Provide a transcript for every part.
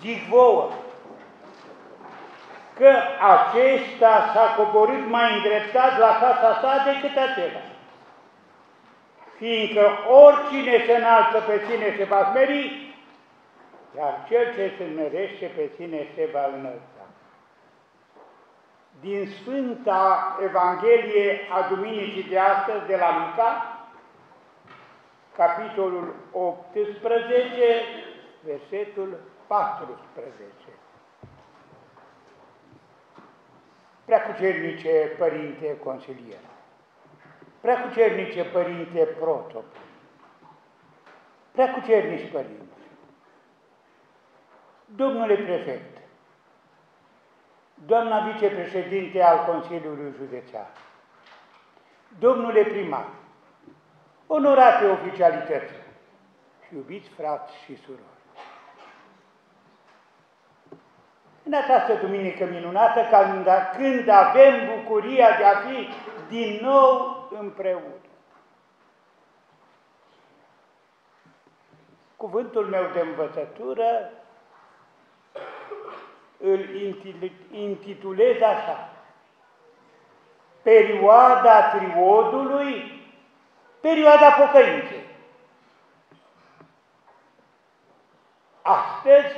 zic vouă, că acesta s-a coborât mai îndreptat la casa sa decât acela. Fiindcă oricine se înalță pe sine se va smeri, iar cel ce se smerește pe sine se va înălța. Din Sfânta Evanghelie a Duminicii de astăzi de la Luca, capitolul 18, versetul 14. Preacucernice Părinte Consilier, Preacucernice Părinte Protop, Preacucernici Părinți, Domnule Prefect, Doamna Vicepreședinte al Consiliului Județean, Domnule Primar, onorate oficialități și iubiți frați și surori. În această duminică minunată, când avem bucuria de a fi din nou împreună. Cuvântul meu de învățătură îl intitulez așa. Perioada triodului, perioada pocăinței. Astăzi,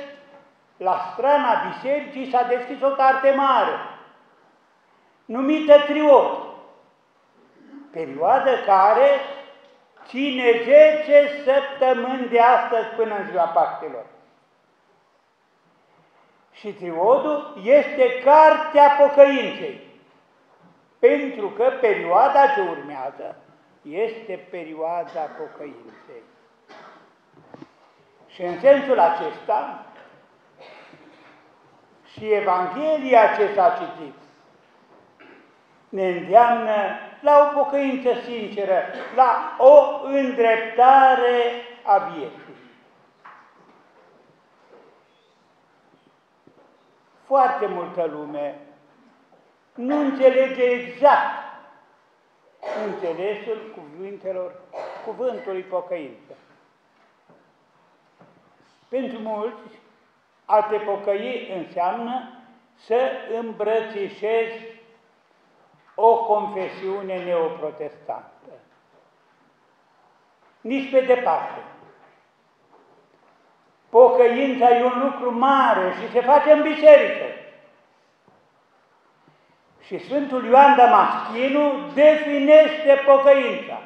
la strana bisericii s-a deschis o carte mare, numită Triod, perioadă care ține 10 săptămâni de astăzi până în ziua Paștelor. Și triodul este cartea pocăinței, pentru că perioada ce urmează este perioada pocăinței. Și în sensul acesta, și Evanghelia ce s-a citit ne îndeamnă la o pocăință sinceră, la o îndreptare a vieții. Foarte multă lume nu înțelege exact înțelesul cuvintelor, cuvântului pocăință. Pentru mulți, a te pocăi înseamnă să îmbrățișezi o confesiune neoprotestantă. Nici pe departe. Pocăința e un lucru mare și se face în biserică. Și Sfântul Ioan Damaschinu definește pocăința.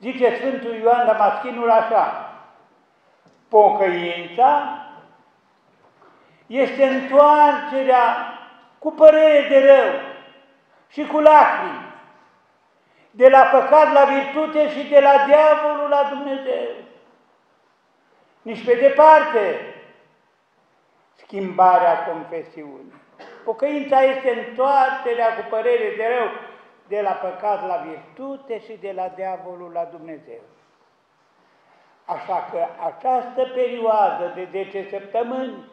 Zice Sfântul Ioan Damaschinul așa, pocăința este întoarcerea cu părere de rău și cu lacrimi, de la păcat la virtute și de la diavolul la Dumnezeu. Nici pe departe schimbarea confesiunii. Pocăința este întoarcerea cu părere de rău de la păcat la virtute și de la diavolul la Dumnezeu. Așa că această perioadă de 10 săptămâni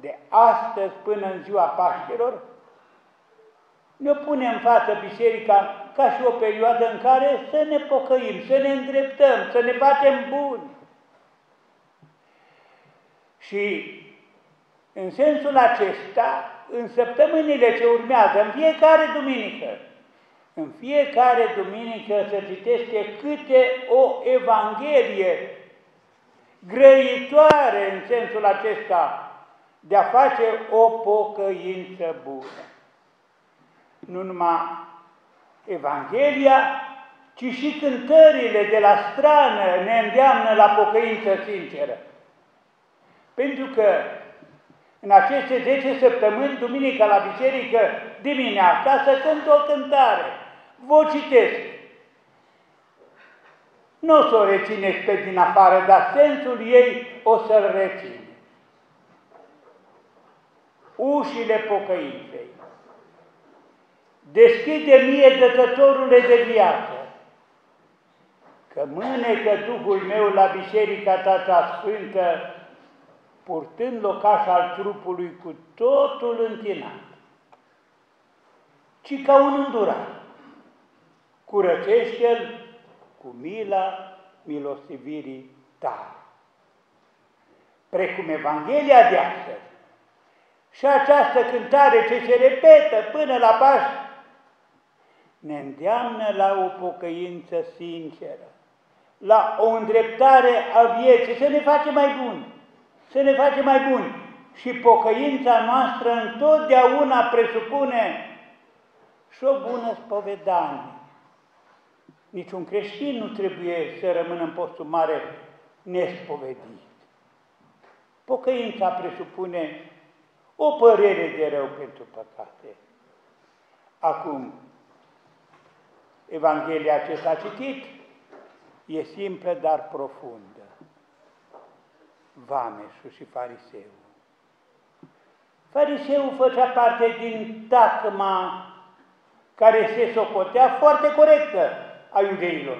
de astăzi până în ziua Paștelor, ne pune în față biserica ca și o perioadă în care să ne pocăim, să ne îndreptăm, să ne facem buni. Și în sensul acesta, în săptămânile ce urmează, în fiecare duminică, în fiecare duminică se citește câte o Evanghelie grăitoare în sensul acesta de a face o pocăință bună. Nu numai Evanghelia, ci și cântările de la strană ne îndeamnă la pocăință sinceră. Pentru că în aceste 10 săptămâni, duminica la biserică, dimineața, să cânt o cântare. Vă citesc. Nu o să o rețineți pe din afară, dar sensul ei o să-l rețin ușile pocăinței. Deschide mie dătătorule de viață, că mânecă Duhul meu la biserica ta cea sfântă, purtând locaș al trupului cu totul întinat, ci ca un îndurat. Curățește-l cu mila milostivirii tale. precum Evanghelia de astăzi. Și această cântare ce se repetă până la Paști, ne îndeamnă la o pocăință sinceră, la o îndreptare a vieții, să ne facem mai buni, să ne facem mai buni. Și pocăința noastră întotdeauna presupune și o bună spovedanie. Niciun creștin nu trebuie să rămână în postul mare nespovedit. Pocăința presupune o părere de rău pentru păcate. Acum, Evanghelia ce s-a citit e simplă, dar profundă. Vameșul și fariseul. Fariseul făcea parte din tacma care se socotea foarte corectă a iudeilor.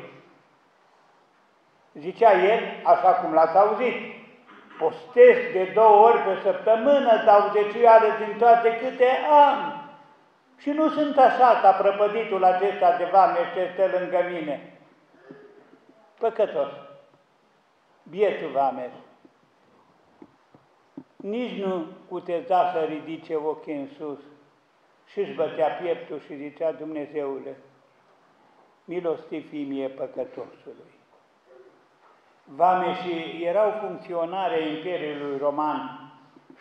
Zicea el, așa cum l-ați auzit, postesc de două ori pe săptămână, dau zeciuială din toate câte am. Și nu sunt așa ca prăpăditul acesta de vame ce stă lângă mine. Păcătos, bietul vameș, nici nu cuteza să ridice ochii în sus și își bătea pieptul și zicea, Dumnezeule, milostiv fi mie păcătosului. Vameșii erau funcționare Imperiului Roman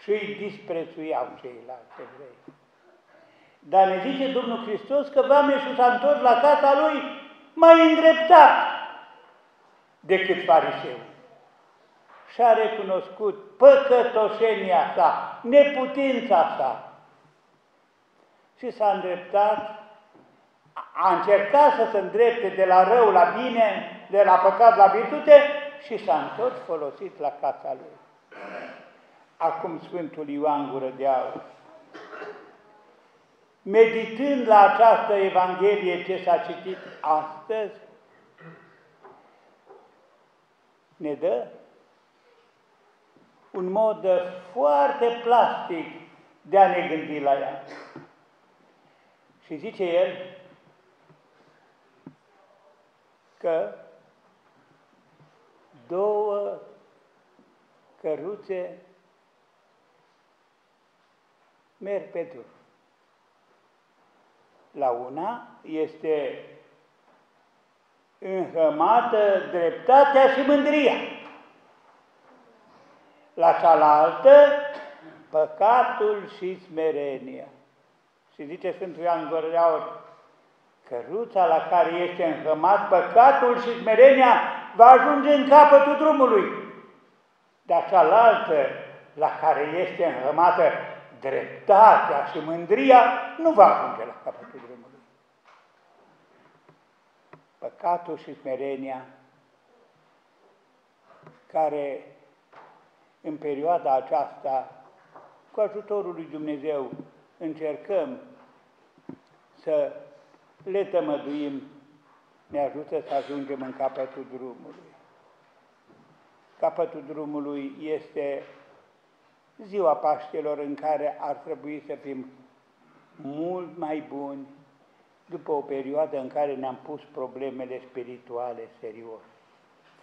și îi disprețuiau ceilalți evrei. Dar ne zice Domnul Hristos că Vameșul s-a întors la casa lui mai îndreptat decât fariseul. Și-a recunoscut păcătoșenia sa, neputința sa. Și s-a îndreptat, a încercat să se îndrepte de la rău la bine, de la păcat la virtute și s-a întors folosit la casa lui. Acum Sfântul Ioan Gură de Aur meditând la această Evanghelie ce s-a citit astăzi, ne dă un mod foarte plastic de a ne gândi la ea. Și zice el că două căruțe merg pe drum. La una este înhămată dreptatea și mândria. La cealaltă, păcatul și smerenia. Și zice Sfântul Ioan Gordeaur, căruța la care este înhămat păcatul și smerenia va ajunge în capătul drumului. Dar cealaltă la care este înhămată dreptatea și mândria nu va ajunge la capătul drumului. Păcatul și smerenia care în perioada aceasta, cu ajutorul lui Dumnezeu, încercăm să le tămăduim, ne ajută să ajungem în capătul drumului. Capătul drumului este ziua Paștelor în care ar trebui să fim mult mai buni după o perioadă în care ne-am pus problemele spirituale serios,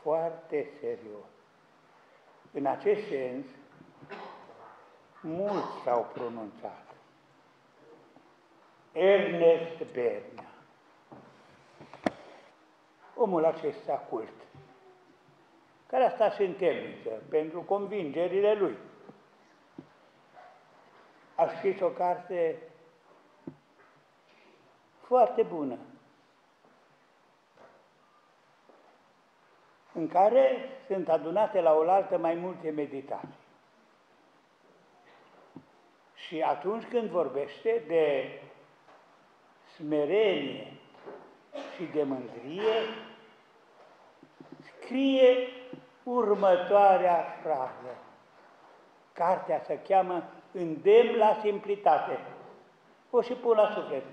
foarte serios. În acest sens, mulți s-au pronunțat. Ernest Bernea, omul acesta cult, care a stat și în temniță pentru convingerile lui a scris o carte foarte bună, în care sunt adunate la oaltă mai multe meditații. Și atunci când vorbește de smerenie și de mândrie, scrie următoarea frază. Cartea se cheamă îndemn la simplitate. O și pun la suflet.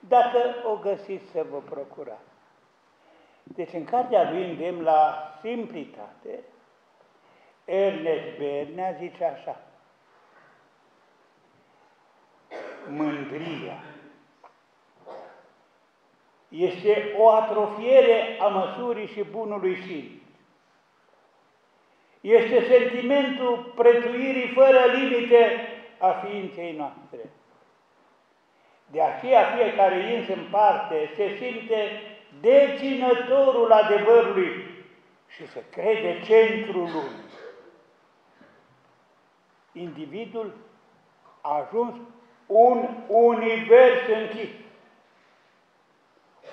Dacă o găsiți să vă procurați. Deci în cartea lui îndemn la simplitate, Ernest Bernea zice așa, mândria este o atrofiere a măsurii și bunului simț. este sentimentul prețuirii fără limite a ființei noastre. De aceea fiecare ins în parte se simte deținătorul adevărului și se crede centrul lumii. Individul a ajuns un univers închis.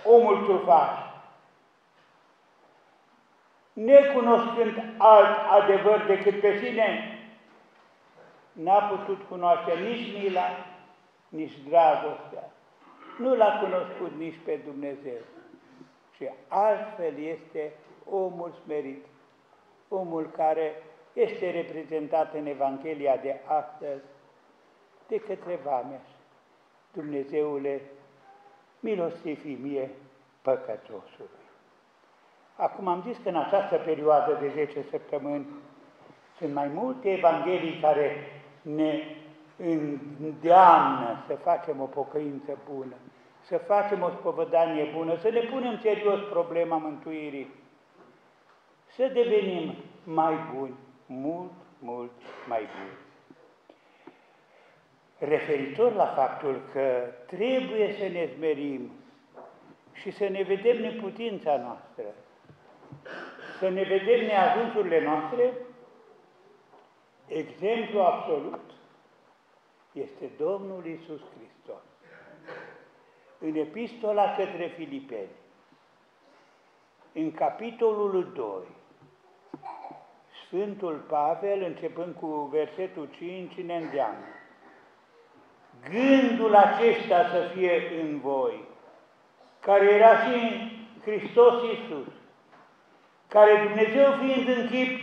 Omul trufaș, necunoscând alt adevăr decât pe sine, n-a putut cunoaște nici mila, nici dragostea. Nu l-a cunoscut nici pe Dumnezeu. Și altfel este omul smerit, omul care este reprezentat în Evanghelia de astăzi de către Vameș. Dumnezeule, milostivi mie păcătosului. Acum am zis că în această perioadă de 10 săptămâni sunt mai multe evanghelii care ne îndeamnă să facem o pocăință bună, să facem o spovădanie bună, să ne punem serios problema mântuirii, să devenim mai buni, mult, mult mai buni. Referitor la faptul că trebuie să ne zmerim și să ne vedem neputința noastră, să ne vedem neajunsurile noastre, exemplu absolut este Domnul Isus Hristos. În epistola către Filipeni, în capitolul 2, Sfântul Pavel, începând cu versetul 5, ne îndeamnă. Gândul acesta să fie în voi, care era și în Hristos Iisus, care Dumnezeu fiind în chip,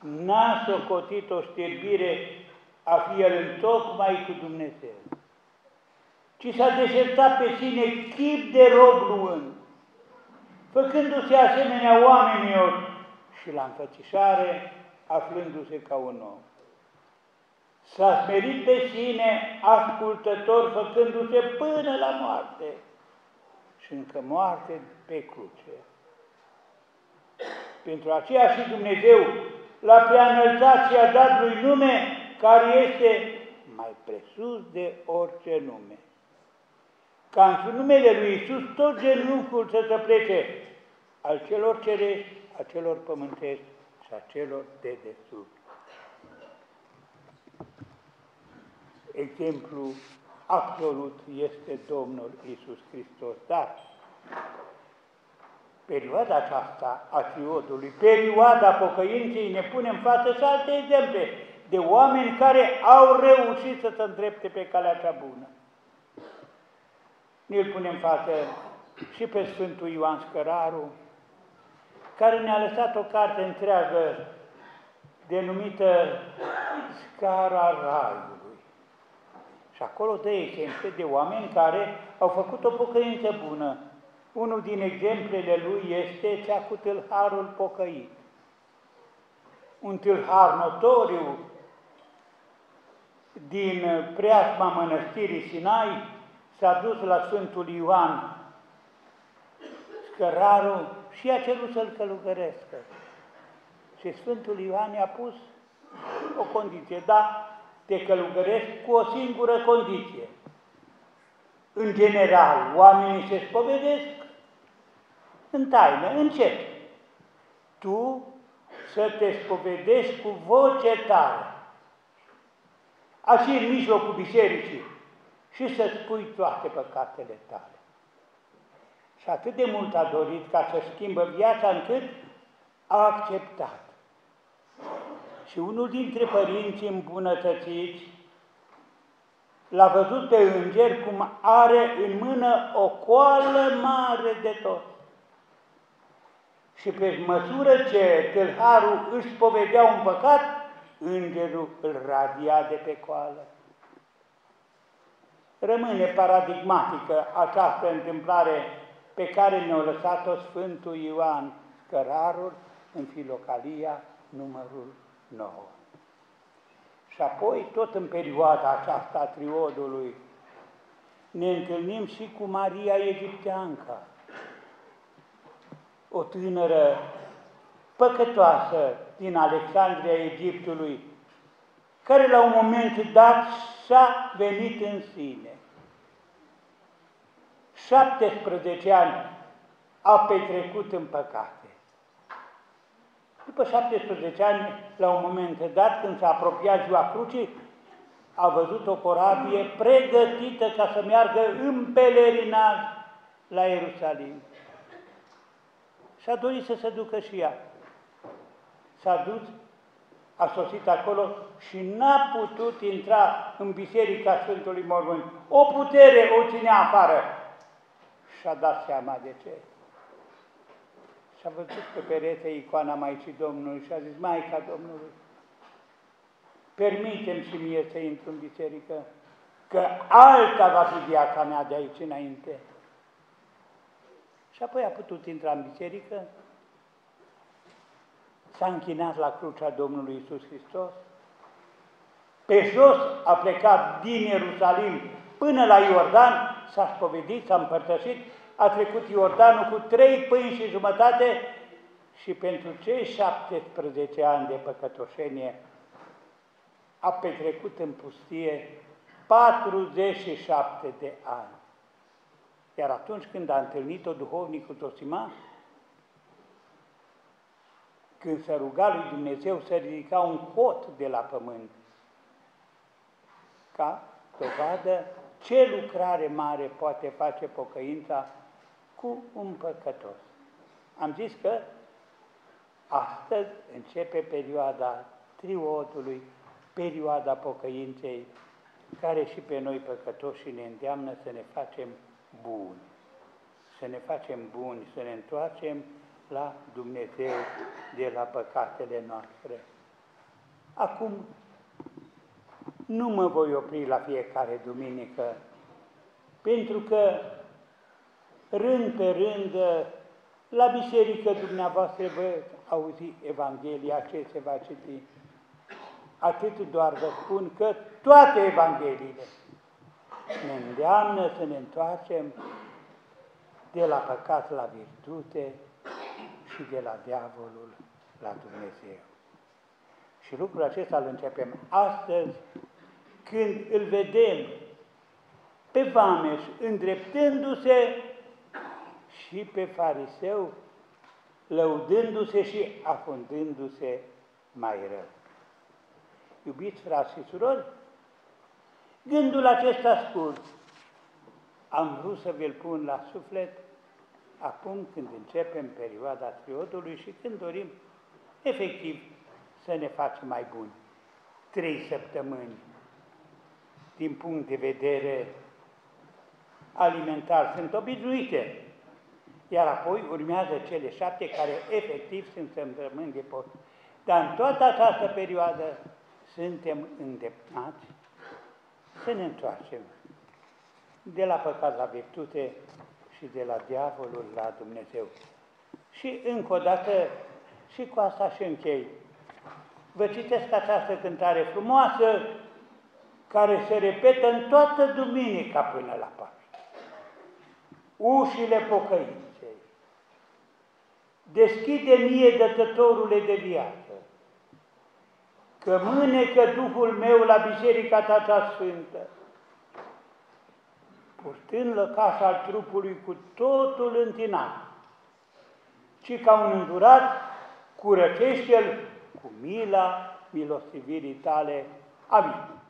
n-a socotit o șterbire a fi el în tocmai cu Dumnezeu, ci s-a deșertat pe sine chip de rob luând, făcându-se asemenea oamenilor și la înfățișare aflându-se ca un om. S-a smerit pe sine ascultător, făcându-se până la moarte și încă moarte pe cruce. Pentru aceea și Dumnezeu l-a preanălțat și a dat lui nume care este mai presus de orice nume. Ca în numele lui Isus tot genunchiul să se plece al celor cerești, a celor pământești și a celor de desubt. Exemplu absolut este Domnul Isus Hristos. Dar perioada aceasta a triodului, perioada pocăinței, ne punem față și alte exemple de oameni care au reușit să se îndrepte pe calea cea bună. Ne-l punem față și pe Sfântul Ioan Scăraru, care ne-a lăsat o carte întreagă denumită Scara Raiului. Și acolo dă exemple de oameni care au făcut o pocăință bună. Unul din exemplele lui este cea cu tâlharul pocăit. Un tâlhar notoriu din preasma mănăstirii Sinai s-a dus la Sfântul Ioan Scărarul și a cerut să-l călugărească. Și Sfântul Ioan i-a pus o condiție, da, te călugăresc cu o singură condiție. În general, oamenii se spovedesc în taină, încet. Tu să te spovedești cu voce tare așa în mijlocul bisericii și să spui toate păcatele tale. Și atât de mult a dorit ca să schimbă viața încât a acceptat. Și unul dintre părinții îmbunătățiți l-a văzut pe înger cum are în mână o coală mare de tot. Și pe măsură ce tâlharul își povedea un păcat, îngerul îl radia de pe coală. Rămâne paradigmatică această întâmplare pe care ne-a lăsat-o Sfântul Ioan Cărarul în Filocalia numărul 9. Și apoi, tot în perioada aceasta a triodului, ne întâlnim și cu Maria Egipteanca, o tânără păcătoasă din Alexandria Egiptului, care la un moment dat s-a venit în sine. 17 ani a petrecut în păcate. După 17 ani, la un moment dat, când s-a apropiat ziua crucii, a văzut o corabie pregătită ca să meargă în pelerinaj la Ierusalim. Și a dorit să se ducă și ea. S-a dus, a sosit acolo și n-a putut intra în Biserica Sfântului Mormânt. O putere o ținea afară. Și-a dat seama de ce. Și-a văzut pe perete icoana Maicii Domnului și a zis, Maica Domnului, permitem și mie să intru în biserică, că alta va fi viața mea de aici înainte. Și apoi a putut intra în biserică, s-a închinat la crucea Domnului Isus Hristos, pe jos a plecat din Ierusalim până la Iordan, s-a spovedit, s-a împărtășit, a trecut Iordanul cu trei pâini și jumătate și pentru cei 17 ani de păcătoșenie a petrecut în pustie 47 de ani. Iar atunci când a întâlnit-o duhovnicul Tosima, când se ruga lui Dumnezeu să ridica un cot de la pământ, ca dovadă ce lucrare mare poate face pocăința cu un păcătos. Am zis că astăzi începe perioada triodului, perioada pocăinței, care și pe noi păcătoși ne îndeamnă să ne facem buni, să ne facem buni, să ne întoarcem la Dumnezeu de la păcatele noastre. Acum, nu mă voi opri la fiecare duminică, pentru că rând pe rând la biserică dumneavoastră vă auzi Evanghelia ce se va citi. Atât doar vă spun că toate Evangheliile ne îndeamnă să ne întoarcem de la păcat la virtute și de la diavolul la Dumnezeu. Și lucrul acesta îl începem astăzi, când îl vedem pe Vameș îndreptându-se și pe fariseu lăudându-se și afundându-se mai rău. Iubiți frați și surori, gândul acesta scurt am vrut să vi-l pun la suflet acum când începem perioada triodului și când dorim efectiv să ne facem mai buni. Trei săptămâni din punct de vedere alimentar sunt obișnuite, iar apoi urmează cele șapte care efectiv sunt săptămâni de post. Dar în toată această perioadă suntem îndemnați să ne întoarcem de la păcat la virtute și de la diavolul la Dumnezeu. Și încă o dată, și cu asta și închei. Vă citesc această cântare frumoasă, care se repetă în toată duminica până la Paște. Ușile pocăinței. Deschide mie dătătorule de viață, că mânecă Duhul meu la biserica ta cea sfântă, purtând lăcașa al trupului cu totul întinat, ci ca un îndurat, curățește-l cu mila milostivirii tale. Amin.